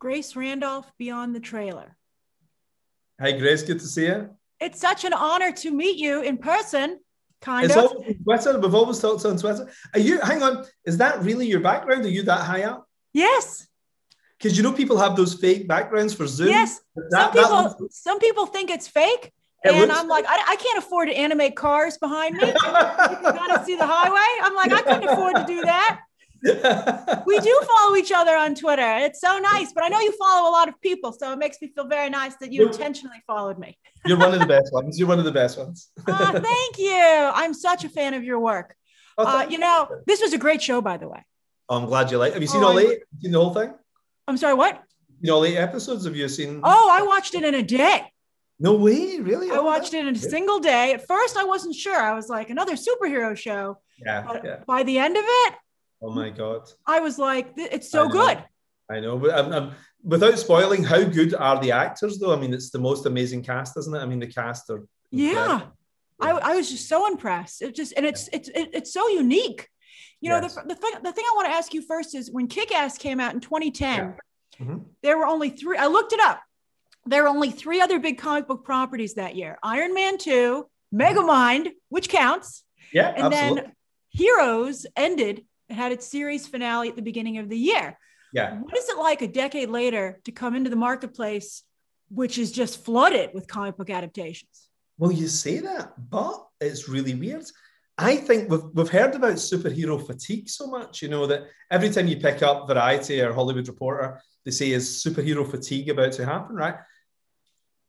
Grace Randolph beyond the trailer. Hi, Grace. Good to see you. It's such an honor to meet you in person. Kind it's of. Twitter. We've always talked on Twitter. Are you? Hang on. Is that really your background? Are you that high up? Yes. Because you know people have those fake backgrounds for Zoom. Yes. That- some people looks- some people think it's fake. It and I'm like, I, I can't afford to animate cars behind me. You gotta see the highway. I'm like, I couldn't afford to do that. We do follow each other on Twitter. It's so nice, but I know you follow a lot of people, so it makes me feel very nice that you intentionally followed me. You're one of the best ones. You're one of the best ones. Ah, thank you. I'm such a fan of your work. Oh, Uh, you know, this was a great show, by the way. Oh, I'm glad you like. Have you seen Oh, all eight? Have you seen the whole thing? I'm sorry, what? You know, all eight episodes. Have you seen? Oh, I watched it in a day. no way! Really? I watched it in a single day. At first, I wasn't sure. I was like, another superhero show. Yeah, yeah. by the end of it, Oh my god! I was like, it's so know. good. I know, but I'm, I'm, without spoiling, how good are the actors? Though I mean, it's the most amazing cast, isn't it? I mean, the cast are. Yeah. I, I was just so impressed. It just and it's it's it, it's so unique. You know, Yes. the, the thing the thing I want to ask you first is when Kick Ass came out in 2010, Yeah. Mhm. there were only three. I looked it up. There were only three other big comic book properties that year: Iron Man 2, Megamind, which counts, Yeah, and absolutely. then Heroes ended. It had its series finale at the beginning of the year. yeah. What is it like a decade later to come into the marketplace, which is just flooded with comic book adaptations? Well, you say that, but it's really weird. I think we've, we've heard about superhero fatigue so much, you know, that every time you pick up Variety or Hollywood Reporter, they say, is superhero fatigue about to happen, right?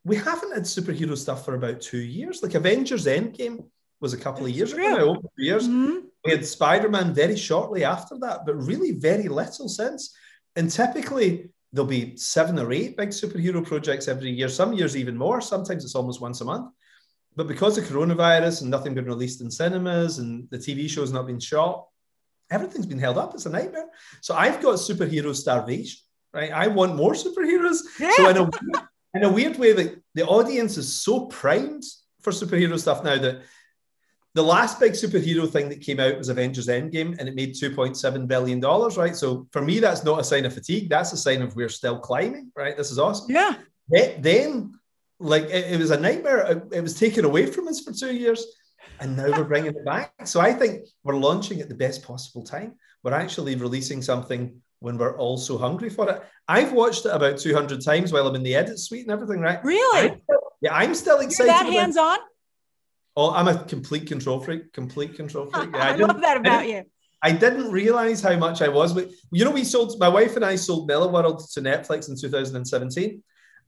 We haven't had superhero stuff for about two years. Like Avengers Endgame was a couple of years true. ago, now, over two years. Mhm. We had Spider Man very shortly after that, but really very little since. And typically, there'll be seven or eight big superhero projects every year, some years even more. Sometimes it's almost once a month. But because of coronavirus and nothing been released in cinemas and the TV show's not been shot, everything's been held up. It's a nightmare. So I've got superhero starvation, right? I want more superheroes. Yeah. So in a, in a weird way, the, the audience is so primed for superhero stuff now that the last big superhero thing that came out was Avengers Endgame and it made $2.7 billion, right? So for me, that's not a sign of fatigue. That's a sign of we're still climbing, right? This is awesome. yeah. Th- Then, like, it, it was a nightmare. It, was taken away from us for two years and now we're bringing it back. So I think we're launching at the best possible time. We're actually releasing something when we're all so hungry for it. I've watched it about 200 times while I'm in the edit suite and everything, right? Really? I'm still- yeah, I'm still excited. You're that hands on? Oh, I'm a complete control freak. Complete control freak. Yeah, I, didn't- love that about didn't- you. I didn't realize how much I was. But you know, we sold my wife and I sold Millarworld to Netflix in 2017,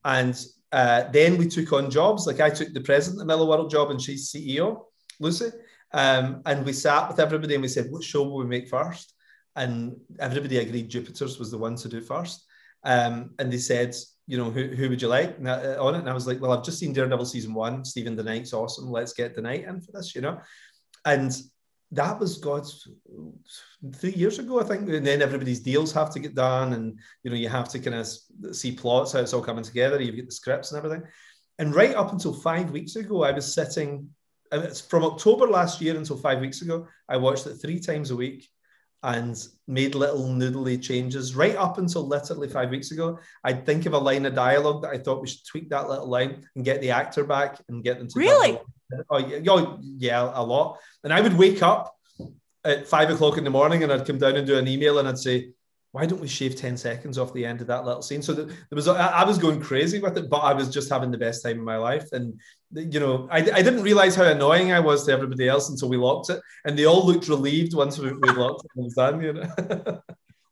and uh, then we took on jobs. Like I took the president of Millarworld job, and she's CEO, Lucy. Um, and we sat with everybody and we said, "What show will we make first? And everybody agreed Jupiter's was the one to do first. Um, and they said, "You know, who, who would you like uh, on it?" And I was like, "Well, I've just seen Daredevil season one. Steven DeKnight's awesome. Let's get the Knight in for this," you know. And that was God's three years ago, I think. And then everybody's deals have to get done, and you know you have to kind of see plots how it's all coming together. You get the scripts and everything. And right up until five weeks ago, I was sitting. from October last year until five weeks ago. I watched it three times a week and made little noodly changes right up until literally five weeks ago. I'd think of a line of dialogue that I thought we should tweak that little line and get the actor back and get them to Really? Oh yeah, oh, yeah, a lot. And I would wake up at five o'clock in the morning and I'd come down and do an email and I'd say, why don't we shave 10 seconds off the end of that little scene? So that there was, I was going crazy with it, but I was just having the best time of my life. And, you know, I, I didn't realize how annoying I was to everybody else until we locked it. And they all looked relieved once we, we locked it and was done, you know.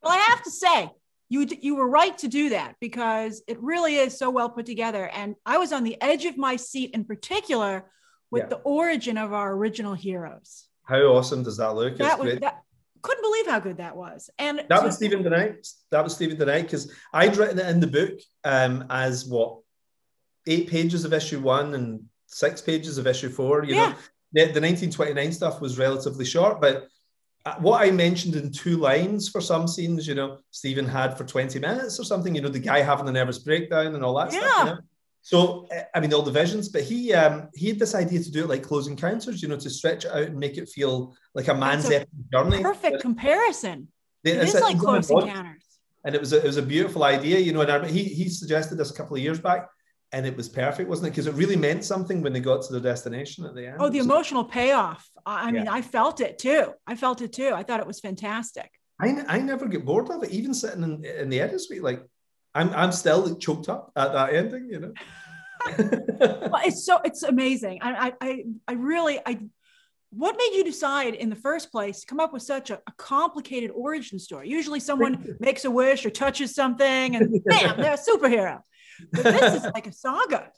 Well, I have to say, you, you were right to do that because it really is so well put together. And I was on the edge of my seat in particular with Yeah. the origin of our original heroes. how awesome does that look? It's That was great. that. Couldn't believe how good that was. And That was Stephen Knight. That was Stephen Knight because I'd written it in the book um, as what eight pages of issue one and six pages of issue four. You Yeah. know, the, the 1929 stuff was relatively short, but uh, what I mentioned in two lines for some scenes, you know, Stephen had for 20 minutes or something. You know, the guy having a nervous breakdown and all that stuff. Yeah. You know? So uh, I mean, all the visions, but he um, he had this idea to do it like Close Encounters, you know, to stretch it out and make it feel like a man's a journey. perfect comparison. It It's like it's close encounters. and it was a, it was a beautiful idea, you know. And he he suggested this a couple of years back, and it was perfect, wasn't it? Because it really meant something when they got to their destination at the end. Oh, the emotional payoff! I mean, yeah. I felt it too. I felt it too. I thought it was fantastic. I, I never get bored of it, even sitting in, in the edit suite. Like, I'm I'm still choked up at that ending, you know. well, it's so it's amazing. I I I really I what made you decide in the first place to come up with such a, a complicated origin story? Usually someone makes a wish or touches something and bam, they're a superhero. But this is like a saga.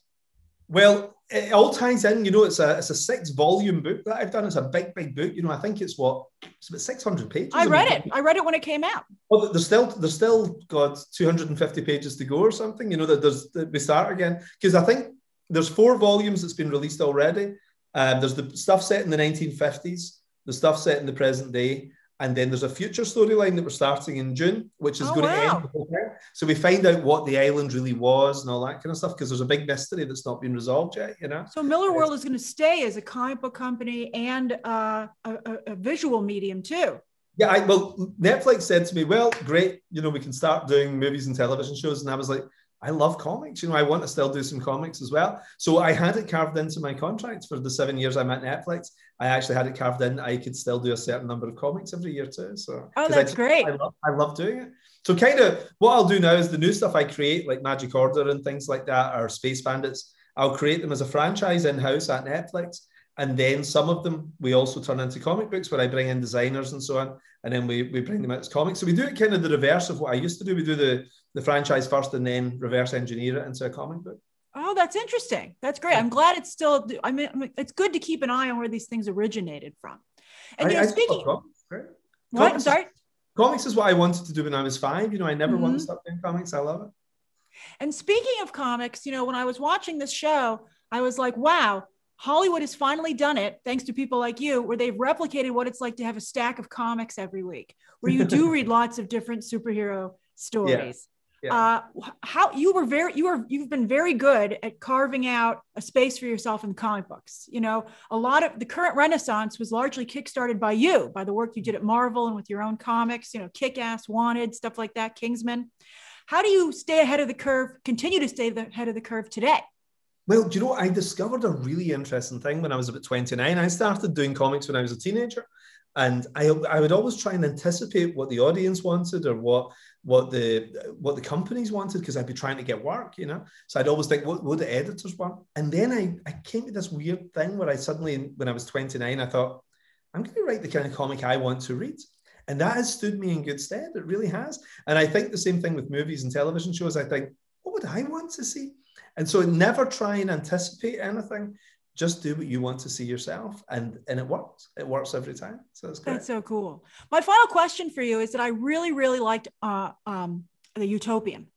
Well, it all ties in. You know, it's a it's a six volume book that I've done. It's a big, big book. You know, I think it's what it's about six hundred pages. I read it. I read it when it came out. Well, there's still there's still got two hundred and fifty pages to go or something. You know that there's that we start again because I think there's four volumes that's been released already. Um, there's the stuff set in the 1950s, the stuff set in the present day, and then there's a future storyline that we're starting in June, which is oh, going wow. to end. So we find out what the island really was and all that kind of stuff because there's a big mystery that's not been resolved yet. You know. So Millarworld is going to stay as a comic book company and uh, a, a, visual medium too. Yeah, I, well, Netflix said to me, "Well, great, you know, we can start doing movies and television shows," and I was like. I love comics. You know, I want to still do some comics as well. So I had it carved into my contract for the seven years I'm at Netflix. I actually had it carved in. I could still do a certain number of comics every year too. So oh, that's I, great. I love, I love doing it. So kind of what I'll do now is the new stuff I create, like Magic Order and things like that, or Space Bandits. I'll create them as a franchise in house at Netflix. And then some of them we also turn into comic books where I bring in designers and so on. And then we, we bring them out as comics. So we do it kind of the reverse of what I used to do. We do the, the franchise first and then reverse engineer it into a comic book. Oh, that's interesting. That's great. I'm glad it's still, I mean, it's good to keep an eye on where these things originated from. And, you know, I, speaking, comics, right? what? Comics, I'm sorry? Comics is what I wanted to do when I was five. You know, I never mm-hmm. wanted to stop doing comics. I love it. And speaking of comics, you know, when I was watching this show, I was like, wow, Hollywood has finally done it, thanks to people like you, where they've replicated what it's like to have a stack of comics every week, where you do read lots of different superhero stories. Yeah. Yeah. Uh, how you were very you are you've been very good at carving out a space for yourself in the comic books. You know, a lot of the current renaissance was largely kickstarted by you, by the work you did at Marvel and with your own comics. You know, Kick Ass, Wanted, stuff like that, Kingsman. How do you stay ahead of the curve? Continue to stay ahead of the curve today? Well, do you know, I discovered a really interesting thing when I was about 29. I started doing comics when I was a teenager. And I, I would always try and anticipate what the audience wanted or what what the what the companies wanted because I'd be trying to get work, you know. So I'd always think, what, what the editors want? And then I, I came to this weird thing where I suddenly, when I was 29, I thought, I'm going to write the kind of comic I want to read. And that has stood me in good stead. It really has. And I think the same thing with movies and television shows. I think, what would I want to see? And so never try and anticipate anything. Just do what you want to see yourself, and and it works. It works every time. So that's great. That's so cool. My final question for you is that I really, really liked uh, um, the Utopian.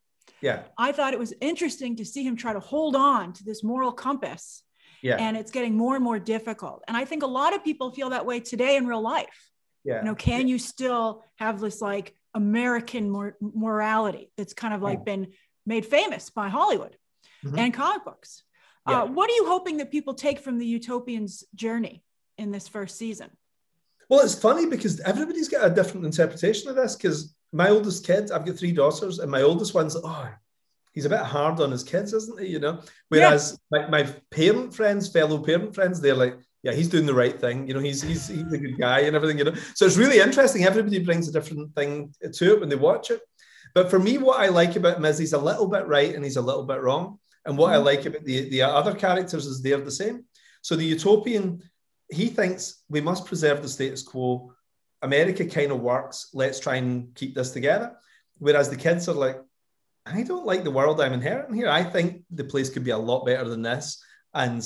Yeah. I thought it was interesting to see him try to hold on to this moral compass. Yeah. And it's getting more and more difficult. And I think a lot of people feel that way today in real life. Yeah. You know, can yeah. you still have this like American mor- morality that's kind of like yeah. been made famous by Hollywood? Mm-hmm. and comic books. Yeah. Uh, what are you hoping that people take from the Utopian's journey in this first season? Well, it's funny because everybody's got a different interpretation of this. Because my oldest kid, I've got three daughters, and my oldest one's, oh, he's a bit hard on his kids, isn't he? You know, whereas yeah. my, my parent friends, fellow parent friends, they're like, yeah, he's doing the right thing. You know, he's he's he's a good guy and everything. You know, so it's really interesting. Everybody brings a different thing to it when they watch it. But for me, what I like about him is he's a little bit right and he's a little bit wrong. And what I mm-hmm. like about the, the other characters is they're the same. So the utopian, he thinks we must preserve the status quo. America kind of works. Let's try and keep this together. Whereas the kids are like, I don't like the world I'm inheriting here. I think the place could be a lot better than this. And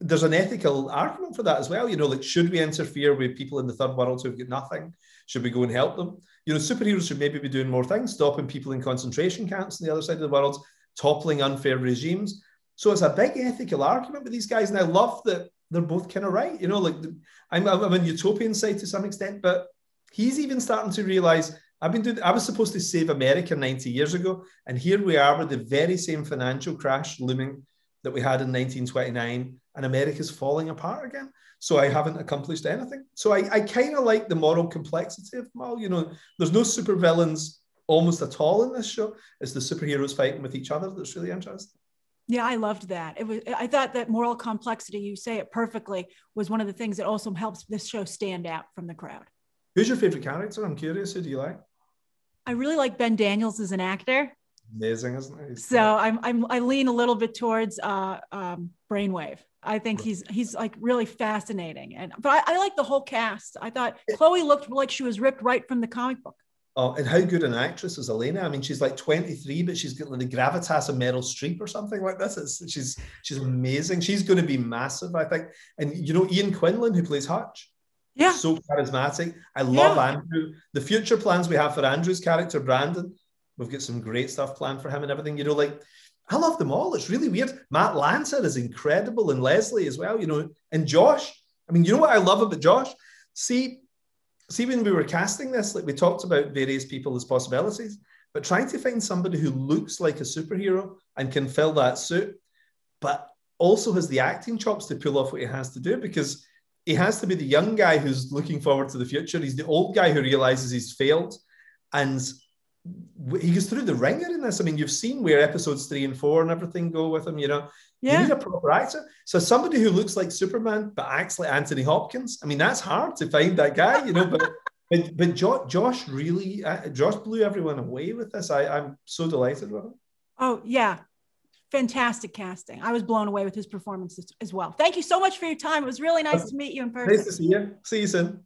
there's an ethical argument for that as well. You know, like, should we interfere with people in the third world who've got nothing? Should we go and help them? You know, superheroes should maybe be doing more things, stopping people in concentration camps on the other side of the world, toppling unfair regimes. So it's a big ethical argument with these guys, and I love that they're both kind of right. You know, like I'm, I'm on utopian side to some extent, but he's even starting to realize I've been doing. I was supposed to save America 90 years ago, and here we are with the very same financial crash looming that we had in 1929, and America's falling apart again. So I haven't accomplished anything. So I, I kind of like the moral complexity of all. You know, there's no super villains almost at all in this show. It's the superheroes fighting with each other that's really interesting. Yeah, I loved that. It was. I thought that moral complexity, you say it perfectly, was one of the things that also helps this show stand out from the crowd. Who's your favorite character? I'm curious. Who do you like? I really like Ben Daniels as an actor. Amazing, isn't he? So I'm, I'm I lean a little bit towards uh, um, Brainwave. I think he's he's like really fascinating, and but I, I like the whole cast. I thought Chloe looked like she was ripped right from the comic book. Oh, and how good an actress is Elena? I mean, she's like 23, but she's got the gravitas of Meryl Streep or something like this. It's, she's she's amazing. She's going to be massive, I think. And you know, Ian Quinlan, who plays Hutch, yeah, so charismatic. I love yeah. Andrew. The future plans we have for Andrew's character, Brandon, we've got some great stuff planned for him and everything. You know, like I love them all. It's really weird. Matt Lanter is incredible, and Leslie as well. You know, and Josh. I mean, you know what I love about Josh? See, see when we were casting this, like we talked about various people as possibilities, but trying to find somebody who looks like a superhero and can fill that suit, but also has the acting chops to pull off what he has to do because he has to be the young guy who's looking forward to the future. He's the old guy who realizes he's failed. And he goes through the ringer in this. I mean, you've seen where episodes three and four and everything go with him, you know. Yeah. You need a proper actor. So somebody who looks like Superman but acts like Anthony Hopkins. I mean, that's hard to find that guy, you know. But but, but Josh, Josh really, uh, Josh blew everyone away with this. I, I'm so delighted with him. Oh yeah, fantastic casting. I was blown away with his performance as well. Thank you so much for your time. It was really nice to meet you in person. Nice to see you. See you soon.